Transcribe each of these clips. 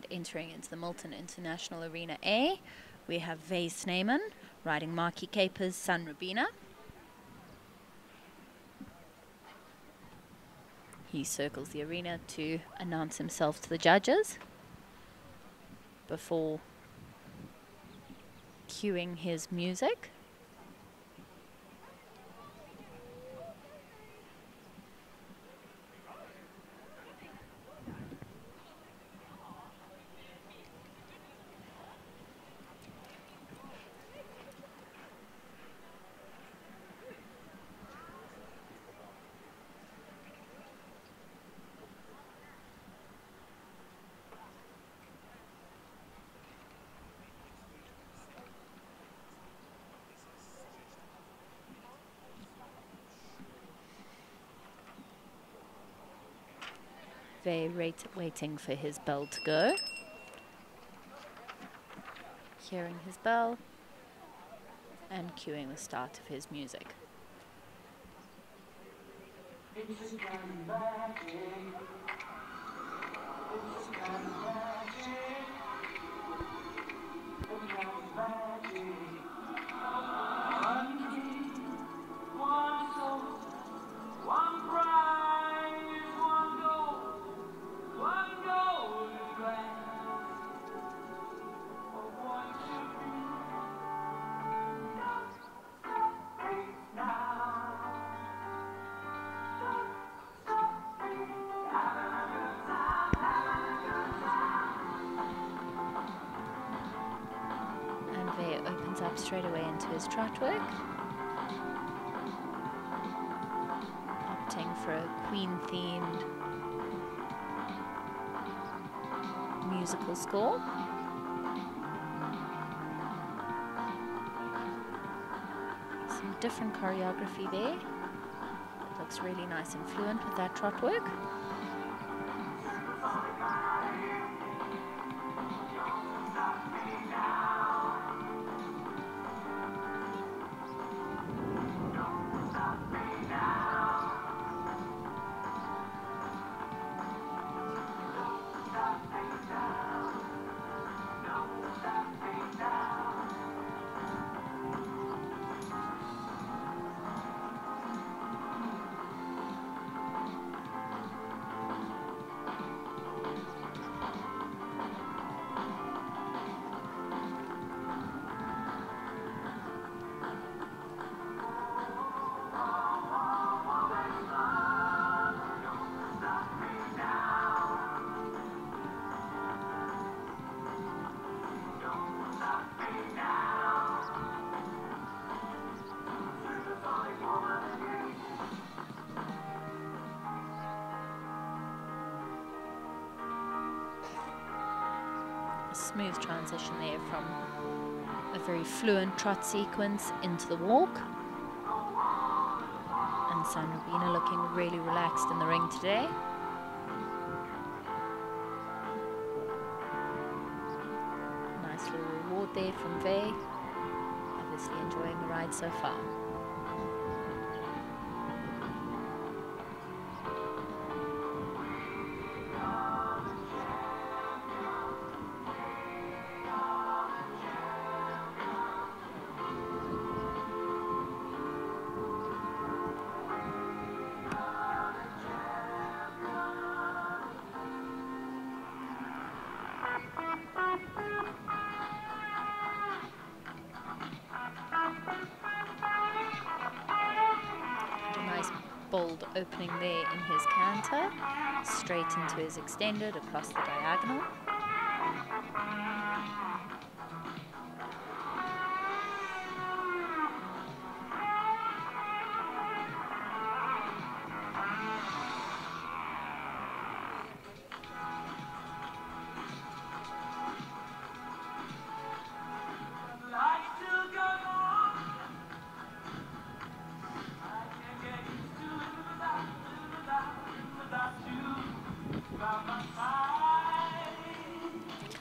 And entering into the Milton International Arena A, we have Vay Snyman riding Marky Capers' Sun Rubina. He circles the arena to announce himself to the judges before cueing his music. Vay waiting for his bell to go. Hearing his bell and cueing the start of his music. Up straight away into his trot work. Opting for a Queen-themed musical score. Some different choreography there. It looks really nice and fluent with that trot work. Smooth transition there from a very fluent trot sequence into the walk. And Sun Rabina looking really relaxed in the ring today. Nice little reward there from Vay. Obviously enjoying the ride so far. Bold opening there in his canter, straight into his extended across the diagonal.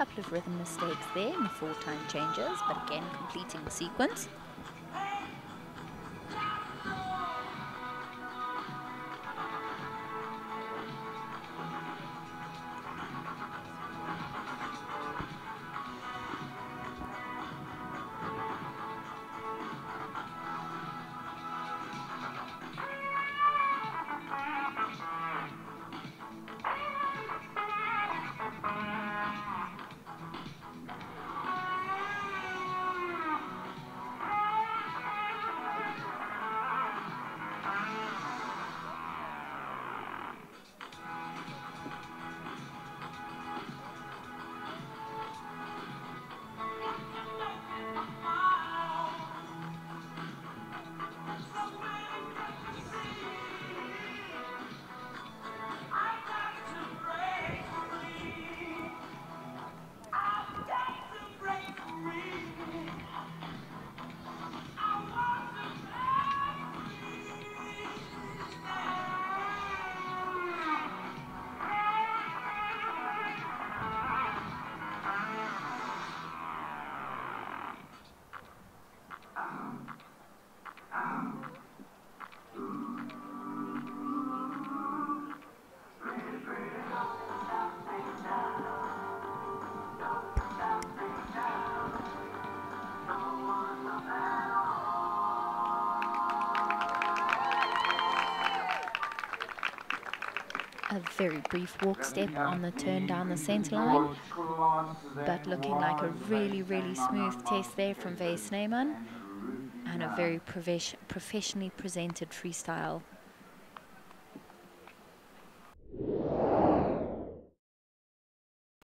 Couple of rhythm mistakes there in the four time changes, but again completing the sequence. A very brief walk step on the turn down the centre line, but looking like a really, really smooth test there from Vay Snyman and a very professionally presented freestyle